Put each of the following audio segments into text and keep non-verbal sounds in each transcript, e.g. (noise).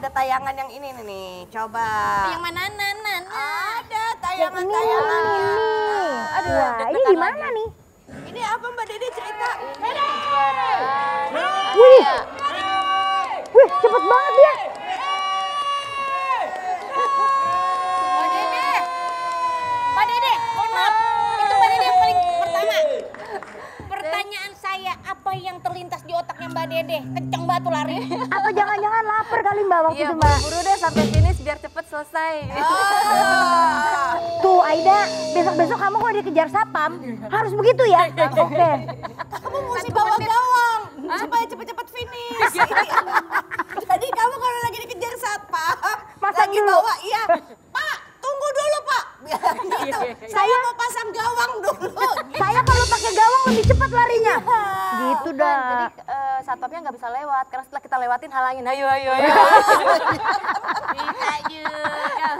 ada tayangan yang ini nih, nih. Coba. Yang mana nan nan? Ada Yang ini, tayangan-tayangan. ini, ini. Aduh, Wah, ini deg-degan di mana lagi. nih? Ini apa Mbak Dede cerita? Wih, wih, cepet banget ya. Mbak Dede. Mbak Dede, mohon maaf. Itu Mbak Dede yang paling pertama. Pertanyaan saya, apa yang terlintas di otaknya Mbak Dede? Kenceng banget tuh lari. (laughs) Apa jangan-jangan lapar kali Mbak waktu Iya, itu Mbak? buru-buru deh sampai finish biar cepet selesai. Tuh Aida, besok-besok kamu kalau dikejar sapam harus begitu ya. (laughs) Oke. Kamu mesti bawa gawang supaya cepet-cepet finish. (laughs) Jadi kamu kalau lagi dikejar satpam, Pasang lagi dulu. bawa, iya. Pak, tunggu dulu Pak. Biar gitu. Saya mau pasang gawang dulu. Saya kalau pakai gawang lebih cepat larinya. Gitu dah. jadi satpamnya nggak bisa lewat karena setelah kita lewatin halangin. Ayo, ayo, ayo. Bisa juga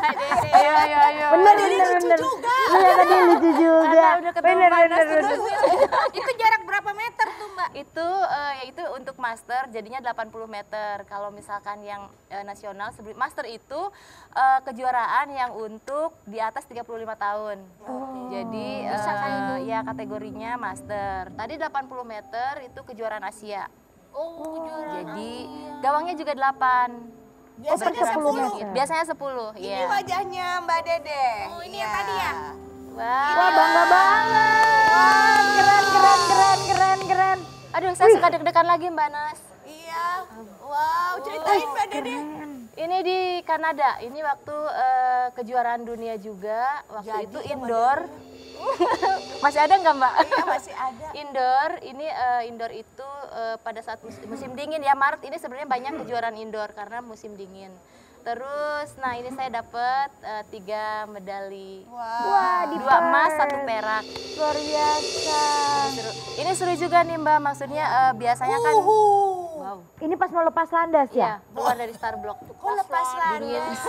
Dede. ayo, ayo, ayo. Bener, Jadi bener, lucu bener. juga. Iya tadi lucu juga. Bener, bener, bener. (laughs) Itu jarak berapa meter tuh Mbak? itu eh, ya itu untuk master jadinya 80 meter. Kalau misalkan yang eh, nasional sebelum master itu eh, kejuaraan yang untuk di atas 35 tahun. Jadi eh, ya kategorinya master. Tadi 80 meter itu kejuaraan Asia. Oh, kejuaraan. Jadi gawangnya juga 8. Biasanya 10 meter. Biasanya 10, Ini iya. wajahnya Mbak Dede. Oh, ini yang tadi ya? Wah. Wah bangga banget. Keren, keren, keren, keren, keren. Aduh, saya suka deg-degan lagi Mbak Nas. Iya. Wow, ceritain Mbak Dede. Ini di Kanada. Ini waktu eh, kejuaraan dunia juga. Waktu itu indoor. (laughs) Masih ada nggak Mbak? Iya masih ada. (laughs) Indoor, ini eh, indoor itu eh, pada saat mus- musim dingin ya Maret ini sebenarnya banyak kejuaraan indoor karena musim dingin. Terus, nah ini saya dapat eh, tiga medali, Wah, di dua emas, satu perak. Luar biasa. Seru. Ini seru juga nih Mbak, maksudnya eh, biasanya kan, wow, Ini pas mau lepas landas ya ya? keluar dari Starblock. Kok lepas landas?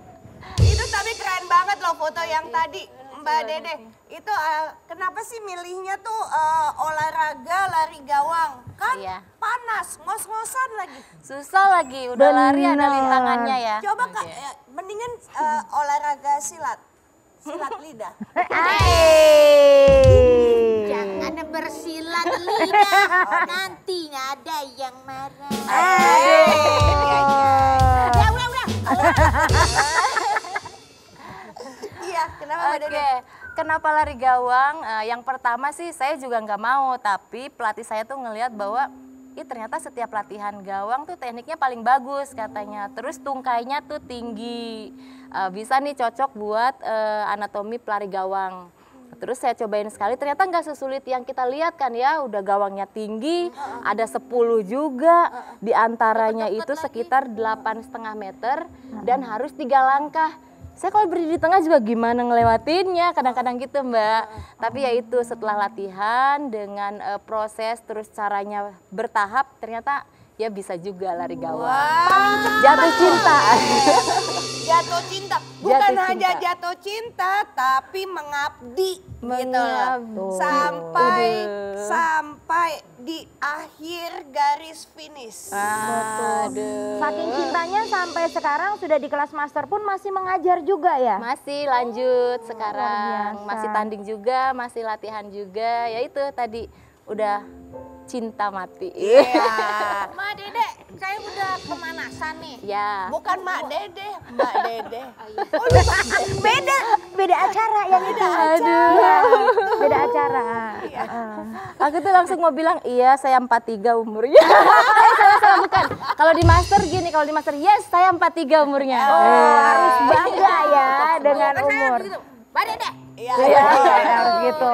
(laughs) Itu tapi keren banget loh foto yang tadi Mbak Dede. Itu eh, kenapa sih milihnya tuh eh, olahraga lari gawang? Kan Iya. panas, ngos-ngosan lagi. Susah lagi, udah lari ada lintangannya ya. Coba Kak, eh, mendingan eh, olahraga silat. Silat lidah. (laughs) Jangan bersilat lidah, (laughs) nanti ada yang marah. Ya udah. Iya, kenapa Mbak Oke, Dede? kenapa lari gawang? Eh, yang pertama sih saya juga nggak mau, tapi pelatih saya tuh ngelihat bahwa Ih, ternyata setiap latihan gawang tuh tekniknya paling bagus katanya. Terus tungkainya tuh tinggi. Eh, bisa nih cocok buat eh, anatomi pelari gawang. Terus saya cobain sekali, ternyata nggak sesulit yang kita lihat kan ya. Udah gawangnya tinggi, ada 10 juga. Di antaranya itu sekitar delapan setengah meter dan harus tiga langkah. Saya kalau berdiri di tengah juga gimana ngelewatinnya, kadang-kadang gitu mbak. Tapi ya itu setelah latihan dengan eh, proses terus caranya bertahap, ternyata ya bisa juga lari gawang. Jatuh cinta. (laughs) Jatuh cinta. Bukan Jatuh hanya cinta. jatuh cinta, tapi mengabdi gitu loh. Mengabdi. Sampai Aduh. sampai di akhir garis finish. Aduh. Saking cintanya sampai sekarang sudah di kelas master pun masih mengajar juga ya? Masih lanjut sekarang, biasa. masih tanding juga, masih latihan juga. Ya itu tadi udah cinta mati. Iya. (laughs) Mbak Dede, saya udah pemanasan nih. ya. Bukan Mak Dede, Mbak Dede. (laughs) Oh, beda, beda acara yang itu. Aduh. Iya, beda acara. Iya. Heeh. Aku tuh langsung mau bilang iya saya 43 umurnya. (laughs) eh salah salah bukan. Kalau di master gini, kalau di master yes saya 43 umurnya. Oh, harus bangga ya dengan Kan umur. begitu. Mbak Dede, Iya. Iya, harus gitu.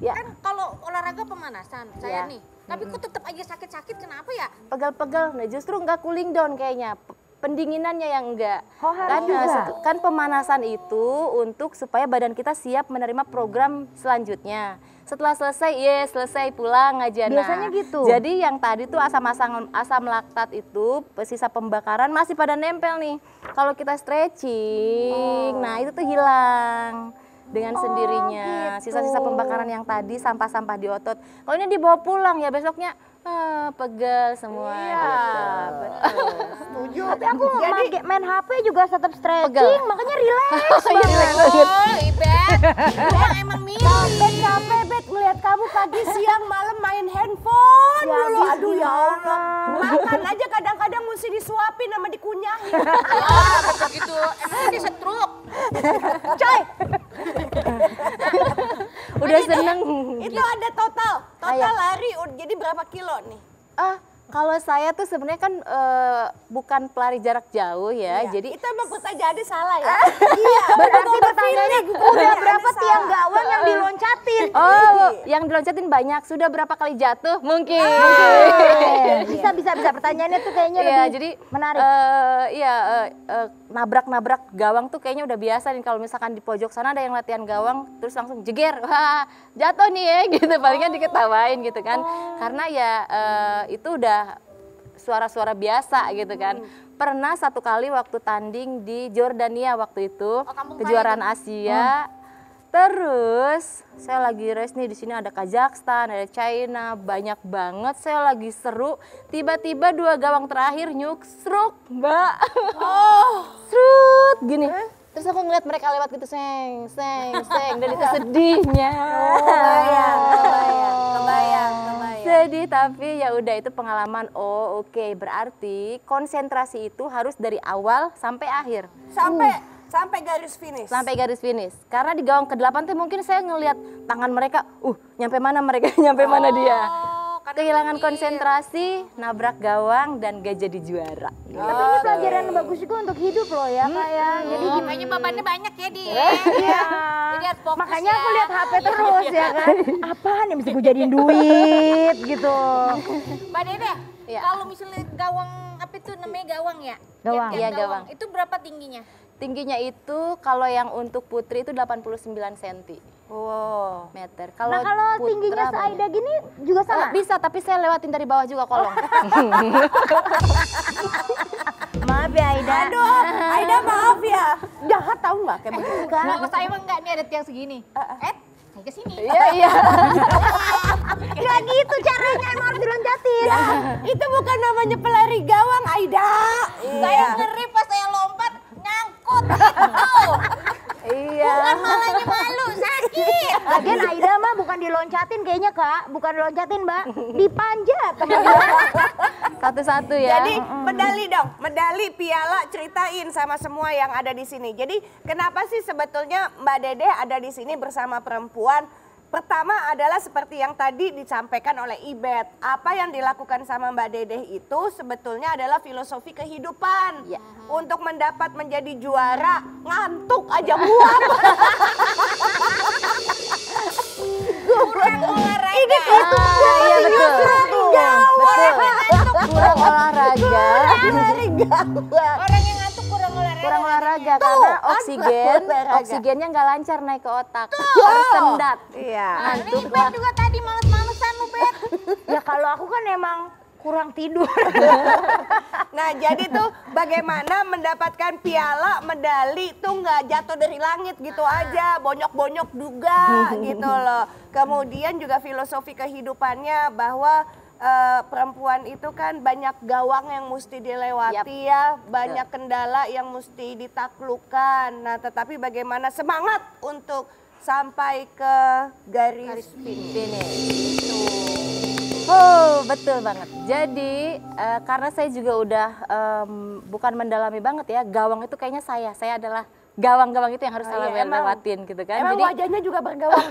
Ya, kan kalau olahraga pemanasan saya Iya. nih. Tapi kok tetap aja sakit-sakit kenapa ya? pegal-pegal. Nah, justru nggak cooling down kayaknya. Pendinginannya yang enggak. Oh, kan, juga. set- kan pemanasan itu untuk supaya badan kita siap menerima program selanjutnya. Setelah selesai, yes, selesai pulang aja. Nah, Biasanya gitu. Jadi yang tadi tuh asam-asam asam laktat itu sisa pembakaran masih pada nempel nih. Kalau kita stretching, nah itu tuh hilang dengan sendirinya. gitu. Sisa-sisa pembakaran yang tadi sampah-sampah di otot. Kalau ini dibawa pulang ya besoknya ah, pegel semua. Iya, gitu. betul. Setuju. Tapi aku Jadi main, main HP juga tetap stretching, Pegel. makanya relax (laughs) Iya, relax banget. Oh, Ibet. Emang emang milih. Bet capek bet ngeliat kamu pagi siang malam main handphone Ya, dulu. Aduh ya Allah. Makan aja kadang-kadang mesti disuapin sama dikunyahin. (laughs) Oh, betul gitu. Emang dia stroke. Itu ada total. Total Ayo. lari jadi berapa kilo nih? Ah, kalau saya tuh sebenarnya kan eh, bukan pelari jarak jauh ya, Iya. jadi itu emang pertanyaannya salah ya. (laughs) Iya, berarti pertanyaannya udah berapa tiang gawang yang diloncatin? Oh, yang diloncatin banyak. Sudah berapa kali jatuh? Mungkin. Bisa bisa bisa pertanyaannya tuh kayaknya Iya, lebih jadi menarik. eh, iya eh, eh, nabrak-nabrak gawang tuh kayaknya udah biasa nih kalau misalkan di pojok sana ada yang latihan gawang terus langsung jeger. Wah, jatuh nih ya (laughs) gitu. Palingan diketawain gitu kan. Karena ya eh, itu udah suara-suara biasa gitu kan. Pernah satu kali waktu tanding di Jordania waktu itu kampung kejuaraan Asia. Terus saya lagi race nih di sini ada Kazakhstan, ada China, banyak banget. Saya lagi seru. Tiba-tiba dua gawang terakhir nyuksruk, Mbak. Oh, (laughs) serut gini. Terus aku ngeliat mereka lewat gitu seng, seng, seng dan itu (laughs) sedihnya. Kebayang, kebayang, kebayang, kebayang. Sedih tapi ya udah itu pengalaman. Oh, oke. Berarti konsentrasi itu harus dari awal sampai akhir. Sampai sampai garis finish. sampai garis finish. Karena di gawang ke-8 tuh mungkin saya ngelihat tangan mereka, uh, nyampe mana mereka, (laughs) nyampe mana dia. Oh, karena Kehilangan mikir. konsentrasi, nabrak gawang dan gak jadi juara. Tapi ini pelajaran yang bagus juga untuk hidup loh ya kak ya. Jadi Oh, gimana? kayaknya bebannya banyak ya dia. Iya. Jadi harus fokus Makanya aku ya. lihat HP terus ya kan. Apaan yang bisa gue jadiin duit gitu. Mbak Dede, Iya. kalau misalnya gawang apa itu namanya gawang ya? Gawang. Iya, gawang. Itu berapa tingginya? Tingginya itu kalau yang untuk putri itu 89 cm Wow. meter. Nah kalau putra tingginya. Saida gini juga Eh, sama? bisa, tapi saya lewatin dari bawah juga kolong. (laughs) Maaf ya Aida. Aduh, Aida maaf ya. Jahat tahu nggak kayak begitu? Kalau saya emang enggak nih ada tiang segini. Eh, saya ke sini. Iya, iya. (laughs) (laughs) Gak gitu caranya emang harus diloncatin. Itu bukan namanya pelari gawang, Aida. Saya Iya. ngeri pas saya lompat nyangkut gitu. Iya. Bukan malahnya malu, sakit. Lagian Aida mah bukan diloncatin kayaknya kak, bukan diloncatin mbak, (laughs) dipanjat. Satu-satu ya. Jadi medali dong, medali, piala, ceritain sama semua yang ada di sini. Jadi kenapa sih sebetulnya Mbak Dede ada di sini bersama perempuan? Pertama adalah seperti yang tadi disampaikan oleh Ibet. Apa yang dilakukan sama Mbak Dede itu sebetulnya adalah filosofi kehidupan. Ya. Untuk mendapat menjadi juara, ngantuk aja (laughs) muak. Kurang olahraga. Ini itu Ah, iya betul. Betul. Kurang olahraga. Lari gawang. Orang yang ngantuk kurang olahraga. Kurang olahraga karena oksigen, olahraga. oksigennya nggak lancar naik ke otak. Tersendat. Iya. Nah, ini juga tadi males-malesan lu, Bet. Ya kalau aku kan emang kurang tidur. (laughs) Nah jadi tuh bagaimana mendapatkan piala, medali tuh nggak jatuh dari langit gitu aja, bonyok-bonyok juga (laughs) gitu loh. Kemudian juga filosofi kehidupannya bahwa eh, perempuan itu kan banyak gawang yang mesti dilewati ya, banyak kendala yang mesti ditaklukkan. Nah tetapi bagaimana semangat untuk sampai ke garis, Finish. Oh betul banget. Jadi eh, karena saya juga udah em, bukan mendalami banget ya gawang itu kayaknya saya. Saya adalah gawang-gawang itu yang harus Oh, saya iya, lewatin gitu kan. Emang Jadi wajahnya juga bergawang. (laughs)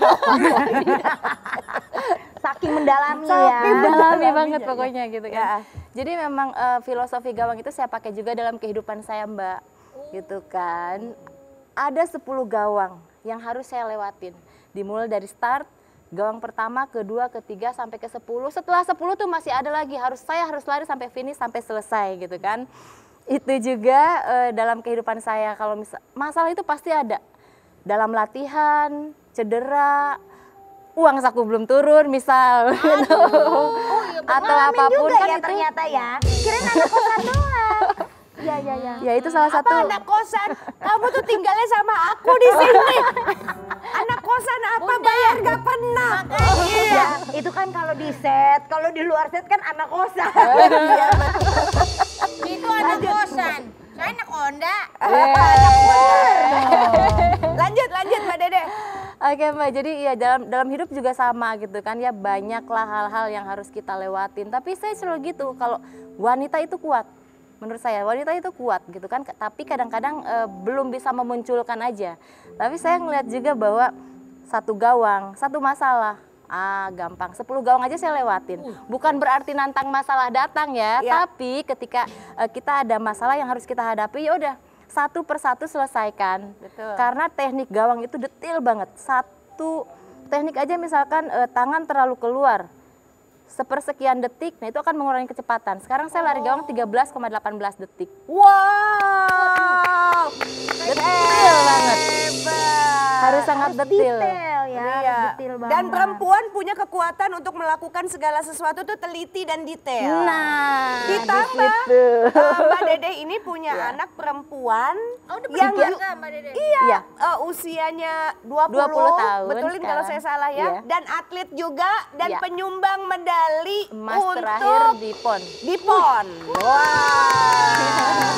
Saking mendalami ya. Saking mendalami Mendalami, banget ya, pokoknya gitu Ya. kan. Jadi memang eh, filosofi gawang itu saya pakai juga dalam kehidupan saya Mbak. Gitu kan. Ada 10 gawang yang harus saya lewatin. Dimulai dari start gawang pertama, kedua, ketiga sampai ke 10. Setelah 10 tuh masih ada lagi harus saya harus lari sampai finish sampai selesai gitu kan. Itu juga eh, dalam kehidupan saya kalau misal masalah itu pasti ada. Dalam latihan, cedera, uang saku belum turun misal gitu. (laughs) atau Ngalamin apa pun juga kan ya itu ternyata ya. Kirain anak kosan doang. Iya, iya, iya. Ya itu salah satu. Apa anak kosan? Kamu tuh tinggalnya sama aku di sini. anak kosan apa bayar gak pernah. Iya, itu kan kalau di set, kalau di luar set kan anak kosan. Iya, Itu anak kosan. Saya anak Honda. lanjut lanjut Mbak Dede. Oke mbak, jadi ya dalam dalam hidup juga sama gitu kan ya banyaklah hal-hal yang harus kita lewatin. Tapi saya selalu gitu kalau wanita itu kuat, menurut saya wanita itu kuat gitu kan. Tapi kadang-kadang eh, belum bisa memunculkan aja. Tapi saya ngeliat juga bahwa satu gawang, satu masalah, ah gampang. 10 gawang aja saya lewatin. Bukan berarti nantang masalah datang ya, Ya. tapi ketika eh, kita ada masalah yang harus kita hadapi ya udah satu persatu selesaikan. Betul. Karena teknik gawang itu detil banget. Satu teknik aja misalkan eh, tangan terlalu keluar sepersekian detik, nah itu akan mengurangi kecepatan. Sekarang saya lari gawang 13,18 detik. Wow. Detil banget. Harus sangat detil. Ya, Iya. detail banget. Dan perempuan punya kekuatan untuk melakukan segala sesuatu tuh teliti dan detail. Nah, Ditambah di situ. eh, Mbak Dede ini punya anak perempuan Oh, yang juga Mbak Dede? Iya, Iya. eh, usianya 20, 20 tahun betulin kalau sekarang. saya salah ya. Iya. Dan atlet juga dan Iya. penyumbang medali Emas untuk terakhir di PON. di PON. Wah.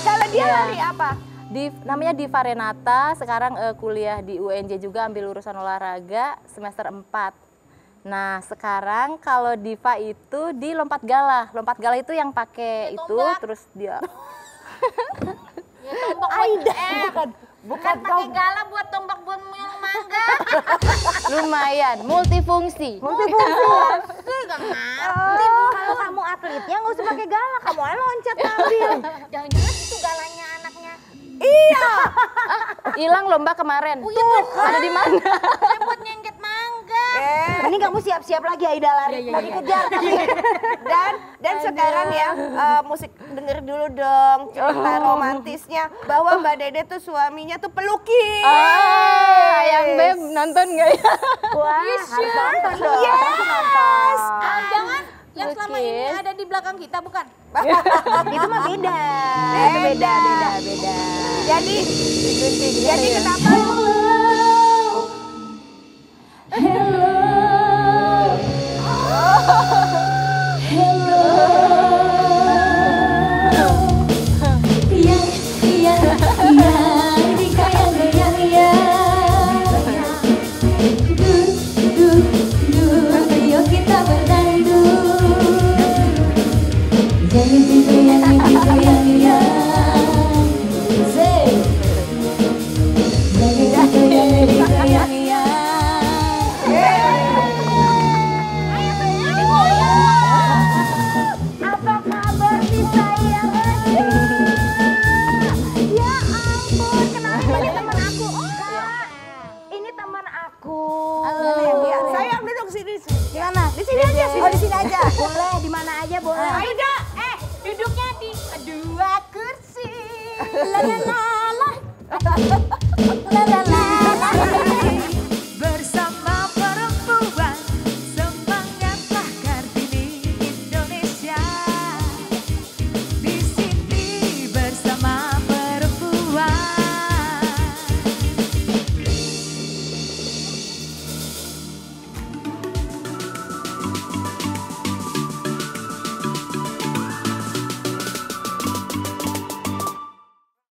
kalau dia Iya. lari apa? Di namanya Diva Renata, sekarang eh, kuliah di UNJ juga ambil urusan olahraga semester 4. Nah, sekarang kalau Diva itu di lompat gala. Lompat gala itu yang pakai itu tombak. terus dia (laughs) Ya tombak Aida, eh, (laughs) bukan bukan kan pakai gala buat tombak buat yang mangga. (laughs) lumayan multifungsi. multifungsi ya. Tuh gak Oh, kalau kamu atletnya nggak usah pakai galak, kamu aja loncat ambil. Jangan-jangan itu galanya anaknya. Iya. Hilang lomba kemarin. Oh iya kan? Ada di mana? Saya buat nyengket mangga. Eh, Mending kamu siap-siap lagi Aida lari, mau dikejar. dan dan sekarang ya eh, musik denger dulu dong cerita romantisnya bahwa Mbak Dede tuh suaminya tuh pelukis. Ah, yang beb nonton nggak ya? Wah, harus nonton dong. Yes. harus nonton. Ah, jangan yang selama ini ada di belakang kita bukan? (laughs) Itu mah beda. Itu beda, beda, beda. Jadi jadi kenapa? Iya,